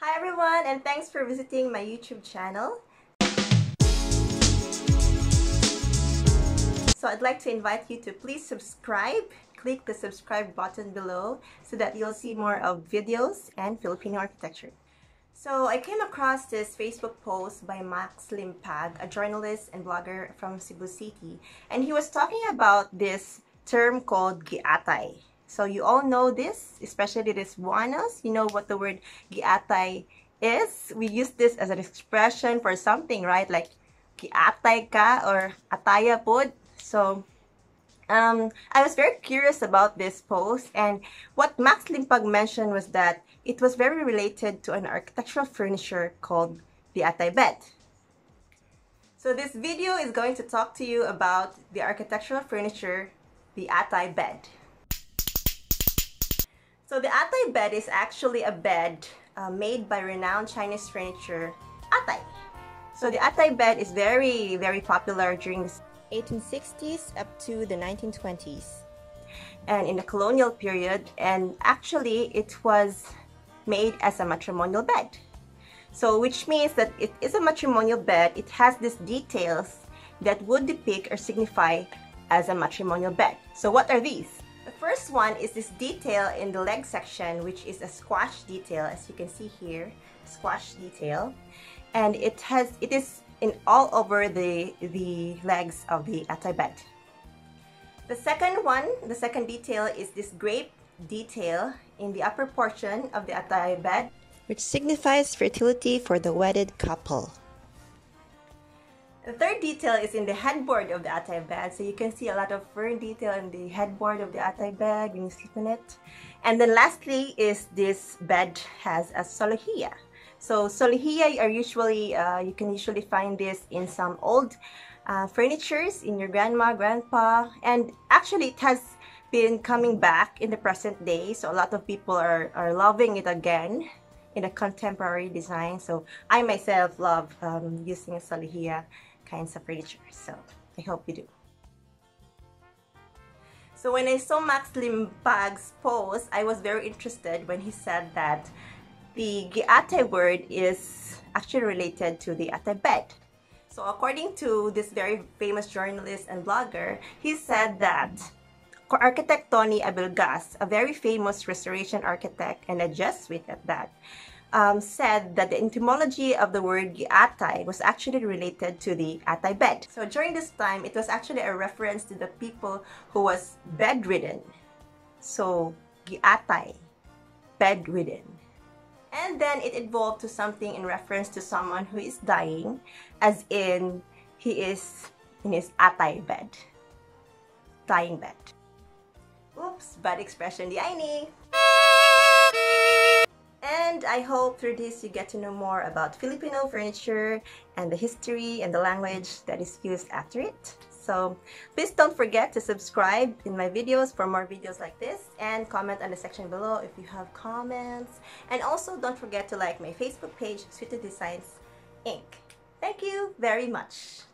Hi everyone and thanks for visiting my YouTube channel. So I'd like to invite you to please subscribe. Click the subscribe button below so that you'll see more of videos and Filipino architecture. So I came across this Facebook post by Max Limpag, a journalist and blogger from Cebu City. And he was talking about this term called giatay. So you all know this, especially Cebuanos. You know what the word giatay is. We use this as an expression for something, right? Like giatay ka or ataya pod. So um, I was very curious about this post and what Max Limpag mentioned was that it was very related to an architectural furniture called the Atay bed. So this video is going to talk to you about the architectural furniture, the Atay bed. So the Atay bed is actually a bed uh, made by renowned Chinese furniture, Atay. So the Atay bed is very, very popular during the 1860s up to the 1920s and in the colonial period and actually it was made as a matrimonial bed. So which means that it is a matrimonial bed, it has these details that would depict or signify as a matrimonial bed. So what are these? The first one is this detail in the leg section, which is a squash detail, as you can see here, squash detail. And it has, it is in all over the, the legs of the atay bed. The second one, the second detail is this grape detail in the upper portion of the atay bed, which signifies fertility for the wedded couple. The third detail is in the headboard of the atay bed. So you can see a lot of fern detail in the headboard of the atay bed when you sleep in it. And then lastly is this bed has a solihiya. So solihiya are usually, uh, you can usually find this in some old uh, furnitures in your grandma, grandpa. And actually it has been coming back in the present day. So a lot of people are, are loving it again in a contemporary design. So I myself love um, using a solihiya kinds of furniture. So I hope you do. So when I saw Max Limpag's post, I was very interested when he said that the giatay word is actually related to the atay bed. So according to this very famous journalist and blogger, he said that architect Tony Abelgas, a very famous restoration architect and a Jesuit at that, um, said that the etymology of the word giatay was actually related to the atay bed. So during this time, it was actually a reference to the people who was bedridden. So giatay, bedridden. And then it evolved to something in reference to someone who is dying, as in he is in his atay bed, dying bed. Oops, bad expression di ay and I hope through this you get to know more about Filipino furniture and the history and the language that is used after it. So please don't forget to subscribe in my videos for more videos like this and comment on the section below if you have comments. And also don't forget to like my Facebook page, SwitoDesigns Inc. Thank you very much.